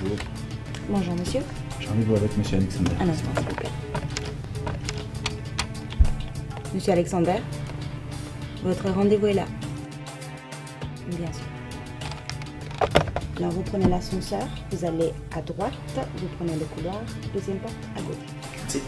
Bonjour. Bonjour monsieur. J'ai rendez-vous avec monsieur Alexander. Un instant s'il vous plaît. Monsieur Alexander, votre rendez-vous est là. Bien sûr. Alors vous prenez l'ascenseur, vous allez à droite, vous prenez le couloir, deuxième porte à gauche.